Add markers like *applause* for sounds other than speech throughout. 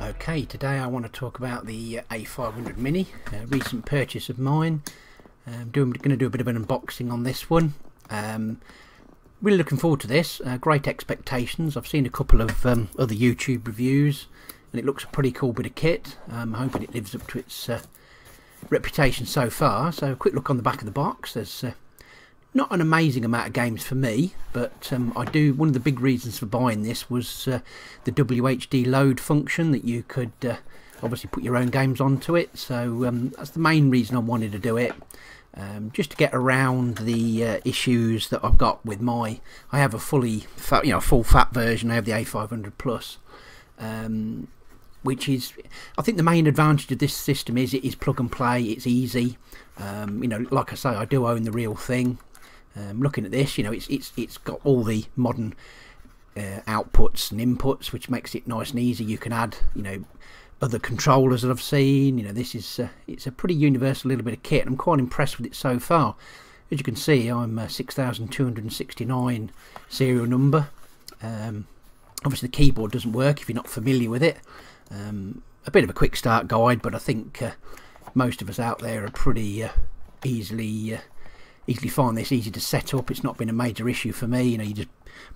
Okay, today I want to talk about the A500 Mini, a recent purchase of mine. I'm um, doing, going to do a bit of an unboxing on this one. Um, really looking forward to this. Uh, great expectations. I've seen a couple of um, other YouTube reviews and it looks a pretty cool bit of kit. I'm hoping it lives up to its uh, reputation so far. So a quick look on the back of the box. There's uh, not an amazing amount of games for me, but um, I do. One of the big reasons for buying this was uh, the WHDLoad function that you could uh, obviously put your own games onto it. So um, that's the main reason I wanted to do it. Um, just to get around the uh, issues that I've got with my. I have a fully, fat, you know, full fat version. I have the A500 Plus, um, which is, I think the main advantage of this system is it is plug and play. It's easy. Um, you know, like I say, I do own the real thing. Um, looking at this, you know, it's it's it's got all the modern uh, outputs and inputs, which makes it nice and easy. You can add, you know, other controllers that I've seen. You know, this is uh, it's a pretty universal little bit of kit. I'm quite impressed with it so far. As you can see, I'm uh, 6269 serial number. Um, obviously, the keyboard doesn't work if you're not familiar with it. Um, a bit of a quick start guide, but I think uh, most of us out there are pretty uh, easily uh, easily find this easy to set up. It's not been a major issue for me. You know, you just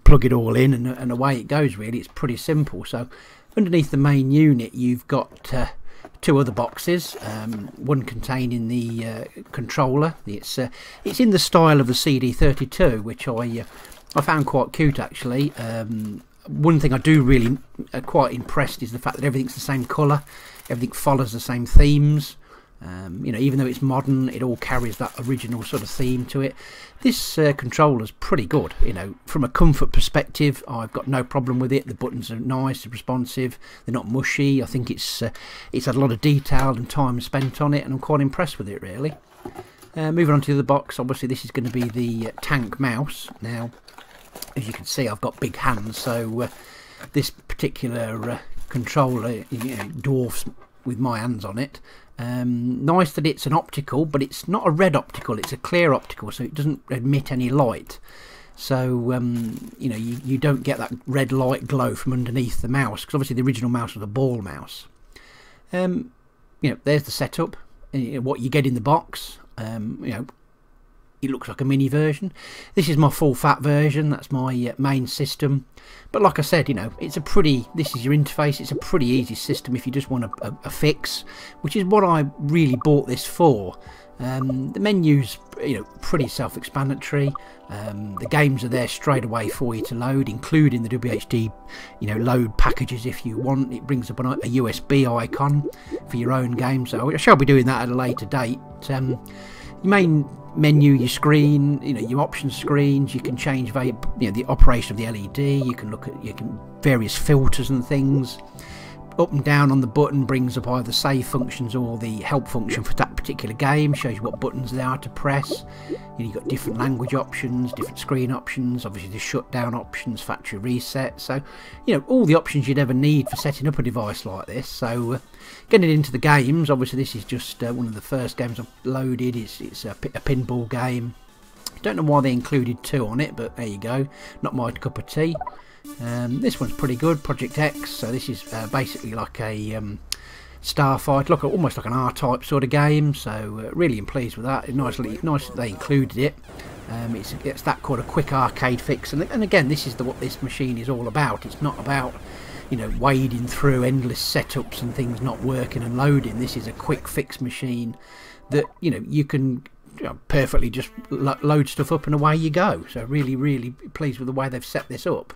plug it all in and, and away it goes. Really, it's pretty simple. So underneath the main unit, you've got uh, two other boxes. Um, one containing the uh, controller. It's uh, it's in the style of the CD32, which I uh, I found quite cute actually. Um, one thing I do really uh, quite impressed is the fact that everything's the same colour, everything follows the same themes. Um, you know, even though it's modern, it all carries that original sort of theme to it. This uh, controller's pretty good. You know, from a comfort perspective, I've got no problem with it. The buttons are nice, responsive. They're not mushy. I think it's uh, it's had a lot of detail and time spent on it, and I'm quite impressed with it really. Uh, moving on to the other box, obviously this is going to be the uh, tank mouse. Now, as you can see, I've got big hands, so uh, this particular uh, controller you know, dwarfs with my hands on it. Um, nice that it's an optical, but it's not a red optical, it's a clear optical, so it doesn't emit any light. So, um, you know, you, you don't get that red light glow from underneath the mouse, because obviously the original mouse was a ball mouse. Um, you know, there's the setup, what you get in the box. Um, you know, it looks like a mini version. This is my full fat version, that's my uh, main system. But like I said, you know, it's a pretty, this is your interface, it's a pretty easy system if you just want a, a, a fix, which is what I really bought this for. Um, the menu's you know pretty self-explanatory. Um, the games are there straight away for you to load, including the WHD you know load packages if you want. It brings up a USB icon for your own game, so I shall be doing that at a later date. Um, main menu, your screen, you know, your option screens. You can change, you know, the operation of the LED. You can look at you can various filters and things. Up and down on the button brings up either save functions or the help function for that particular game. Shows you what buttons there are to press. You you've got different language options, different screen options. Obviously, the shutdown options, factory reset. So, you know, all the options you'd ever need for setting up a device like this. So, uh, getting into the games. Obviously, this is just uh, one of the first games I've loaded. It's it's a, a pinball game. Don't know why they included two on it, but there you go. Not my cup of tea. Um, this one's pretty good, Project X. So this is uh, basically like a um, Starfight, look almost like an R-type sort of game. So uh, really am pleased with that. Nicely, nice that they included it. Um, it's, it's that kind of quick arcade fix, and, and again, this is the, what this machine is all about. It's not about you know wading through endless setups and things not working and loading. This is a quick fix machine that you know you can you know, perfectly just lo load stuff up and away you go. So really, really pleased with the way they've set this up.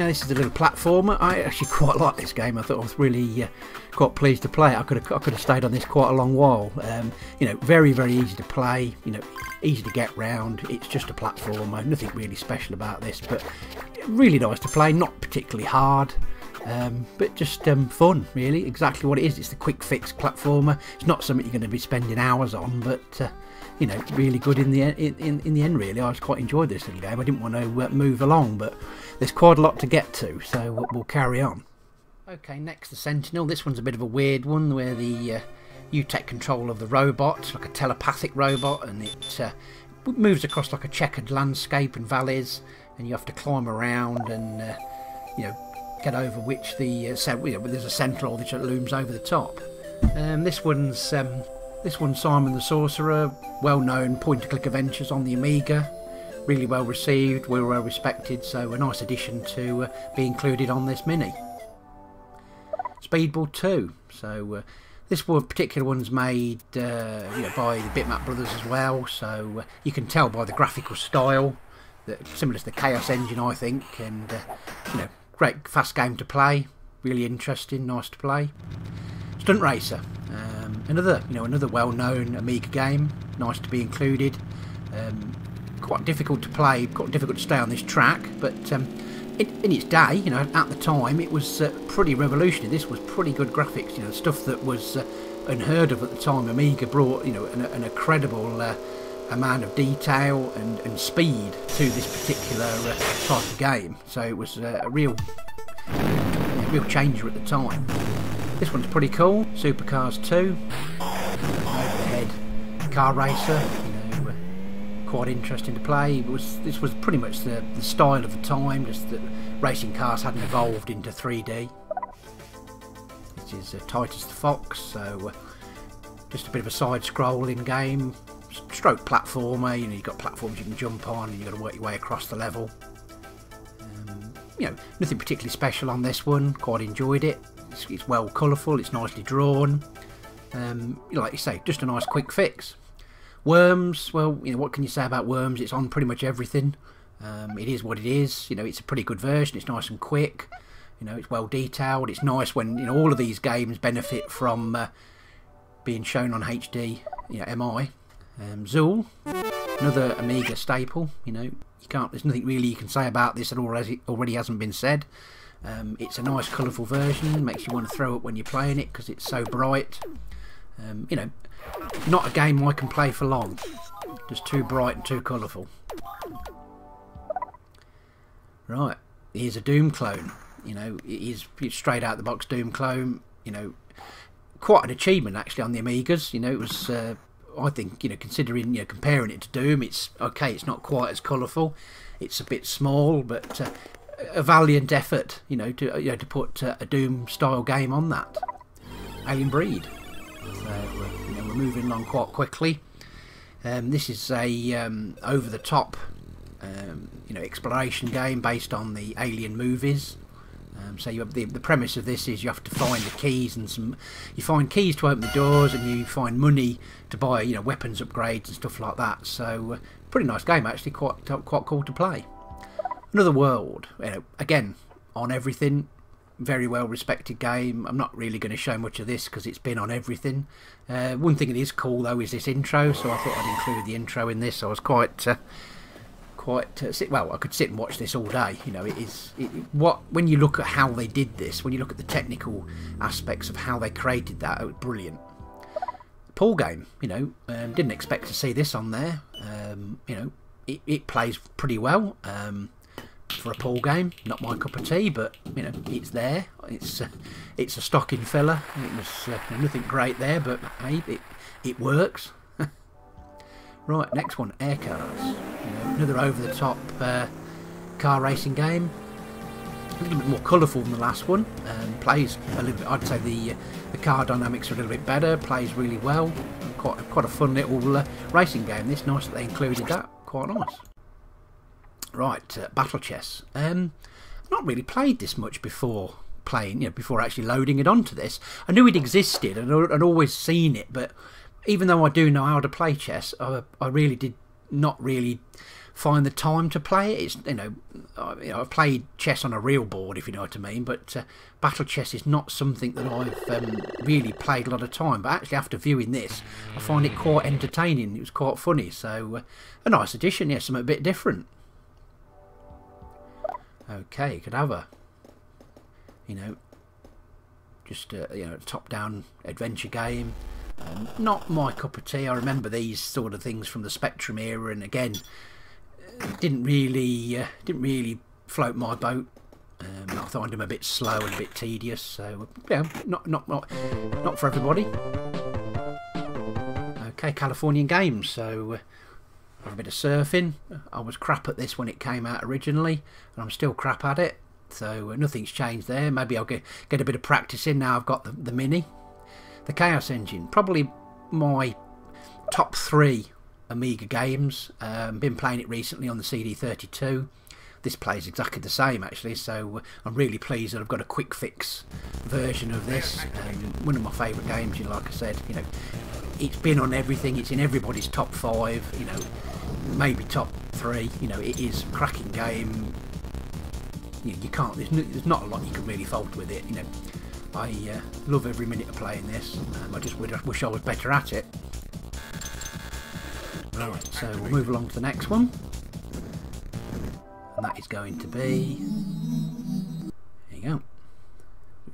Now this is a little platformer. I actually *laughs* quite like this game. I thought I was really uh, quite pleased to play it. I could have I could have stayed on this quite a long while. Um, you know, very very easy to play. You know, easy to get round. It's just a platformer. Nothing really special about this, but really nice to play. Not particularly hard. Um, but just um, fun, really. Exactly what it is. It's the quick fix platformer. It's not something you're going to be spending hours on, but uh, you know, really good in the in, in, in the end. Really, I quite enjoyed this little game. I didn't want to uh, move along, but there's quite a lot to get to, so we'll, we'll, carry on. Okay, next the Sentinel. This one's a bit of a weird one, where the uh, you take control of the robot, like a telepathic robot, and it uh, moves across like a checkered landscape and valleys, and you have to climb around and uh, you know get over which the uh, you know, there's a Sentinel which looms over the top. Um, this one's um, this one's Simon the Sorcerer, well-known point-and-click adventures on the Amiga, really well received, well well respected, so a nice addition to uh, be included on this mini. Speedball 2, so uh, this one particular one's made uh, you know, by the Bitmap Brothers as well, so uh, you can tell by the graphical style that similar to the Chaos engine, I think, and uh, you know, great fast game to play, really interesting, nice to play. Stunt Racer, um, another you know another well-known Amiga game, nice to be included. Um, quite difficult to play, quite difficult to stay on this track, but um, in, in, its day, you know, at the time, it was uh, pretty revolutionary. This was pretty good graphics, you know, stuff that was uh, unheard of at the time. Amiga brought, you know, an, an incredible uh, amount of detail and, and, speed to this particular uh, type of game. So it was uh, a real, a real changer at the time. This one's pretty cool. Supercars 2, overhead car racer quite interesting to play. It was this was pretty much the, the style of the time, just that racing cars hadn't evolved into 3D. This is uh, Titus the Fox, so uh, just a bit of a side-scrolling game, stroke platformer. You know, you've got platforms you can jump on, and you've got to work your way across the level. Um, you know, nothing particularly special on this one. Quite enjoyed it. It's, it's well colourful. It's nicely drawn. Um, like you say, just a nice quick fix. Worms, well, you know, what can you say about Worms? It's on pretty much everything. Um, it is what it is. You know, it's a pretty good version. It's nice and quick. You know, it's well detailed. It's nice when you know all of these games benefit from uh, being shown on HD. You know, MI. Um, Zool, another Amiga staple. You know, you can't. There's nothing really you can say about this that already already hasn't been said. Um, it's a nice, colourful version. Makes you want to throw up when you're playing it because it's so bright. Um, you know, not a game I can play for long. Just too bright and too colourful. Right, here's a Doom clone. You know, is straight out the box Doom clone. You know, quite an achievement actually on the Amigas. You know, it was. Uh, I think you know, considering you know, comparing it to Doom, it's okay. It's not quite as colourful. It's a bit small, but uh, a valiant effort. You know, to you know to put uh, a Doom style game on that. Alien Breed. So, uh, we're moving along quite quickly. Um, this is a um, over-the-top, um, you know, exploration game based on the Alien movies. Um, so you have the, the premise of this is you have to find the keys and some, you find keys to open the doors and you find money to buy, you know, weapons upgrades and stuff like that. So uh, pretty nice game actually, quite quite cool to play. Another world, you know, again on everything very well respected game. I'm not really going to show much of this because it's been on everything. Uh, one thing that is cool though is this intro, so I thought I'd include the intro in this. I was quite, uh, quite uh, well. I could sit and watch this all day. You know, it is it, what when you look at how they did this, when you look at the technical aspects of how they created that, it was brilliant. Pool game, you know, um, didn't expect to see this on there. Um, you know, it, it plays pretty well. Um, for a pool game. Not my cup of tea, but you know it's there. It's uh, it's a stocking filler. It was uh, nothing great there, but hey, it it works. *laughs* right, next one, air cars. You know, another over-the-top uh, car racing game. A little bit more colourful than the last one. Um, plays a little bit. I'd say the uh, the car dynamics are a little bit better. Plays really well. Quite quite a fun little uh, racing game. This nice that they included that. Quite nice. Right, uh, Battle Chess. Um, not really played this much before playing, you know, before actually loading it onto this. I knew it existed and I'd always seen it, but even though I do know how to play chess, I, I really did not really find the time to play it. It's you know, I, you know, I've played chess on a real board, if you know what I mean. But uh, battle chess is not something that I've um, really played a lot of time. But actually, after viewing this, I find it quite entertaining. It was quite funny. So uh, a nice addition, yeah, something a bit different. Okay, Cadaver, you know, just a, you know, top-down adventure game. Um, not my cup of tea. I remember these sort of things from the Spectrum era, and again, didn't really, uh, didn't really float my boat. Um, I find them a bit slow and a bit tedious, so yeah, not not not not for everybody. Okay, Californian games. So uh, a bit of surfing. I was crap at this when it came out originally, and I'm still crap at it. So uh, nothing's changed there. Maybe I'll get, get a bit of practice in now I've got the, the Mini. The Chaos Engine, probably my top three Amiga games. Um, been playing it recently on the CD32. This plays exactly the same actually, so uh, I'm really pleased that I've got a quick fix version of this. Um, one of my favourite games, you know, like I said, you know, it's been on everything. It's in everybody's top five. You know, maybe top three. You know, it is cracking game. You, you can't. There's, no, there's, not a lot you can really fault with it. You know, I uh, love every minute of playing this. Um, I just wish I was better at it. Right, so we'll move along to the next one. And that is going to be... There you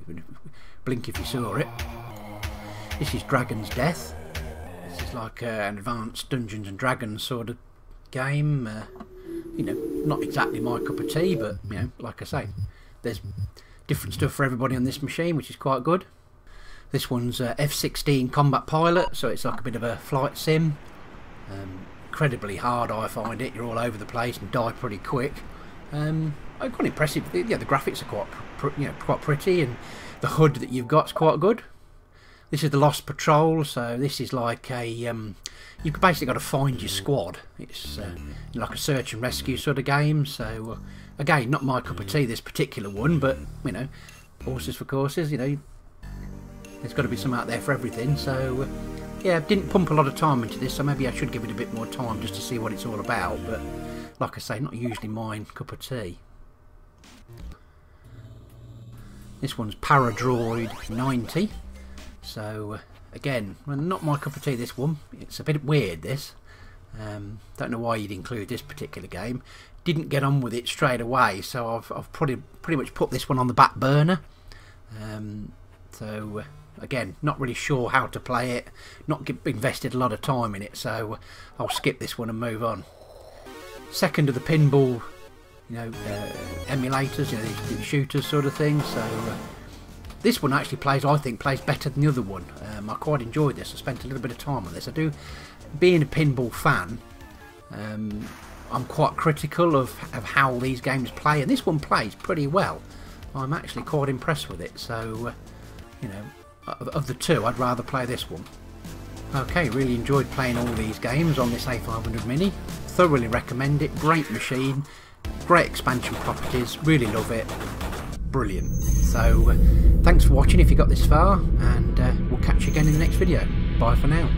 go. Blink if you saw it. This is Dragon's Breath. Like uh, an advanced Dungeons and Dragons sort of game. Uh, you know, not exactly my cup of tea, but, you know, like I say, there's different stuff for everybody on this machine, which is quite good. This one's uh, F-16 Combat Pilot, so it's like a bit of a flight sim. Um, incredibly hard, I find it. You're all over the place and die pretty quick. Um, quite impressive. Yeah, the graphics are quite, you know, quite pretty, and the HUD that you've got is quite good. This is the Lost Patrol, so this is like a um, you've basically got to find your squad. It's uh, like a search and rescue sort of game. So uh, again, not my cup of tea this particular one, but you know, horses for courses. You know, there's got to be some out there for everything. So uh, yeah, didn't pump a lot of time into this, so maybe I should give it a bit more time just to see what it's all about. But like I say, not usually mine cup of tea. This one's Paradroid 90. So uh, again, not my cup of tea. This one, it's a bit weird. This, um, don't know why you'd include this particular game. Didn't get on with it straight away, so I've I've pretty pretty much put this one on the back burner. Um, so. Uh, again, not really sure how to play it, not get, invested a lot of time in it, so I'll skip this one and move on. Second of the pinball, you know, uh, emulators, you know, shooters sort of thing. So uh, this one actually plays, I think, plays better than the other one. Um, I quite enjoyed this. I spent a little bit of time on this. I do, being a pinball fan, um, I'm quite critical of, of how these games play, and this one plays pretty well. I'm actually quite impressed with it. So, uh, you know, of, of the two, I'd rather play this one. Okay, really enjoyed playing all these games on this A500 Mini. Thoroughly recommend it. Great machine, great expansion properties. Really love it. Brilliant. So, uh, thanks for watching if you got this far, and uh, we'll catch you again in the next video. Bye for now.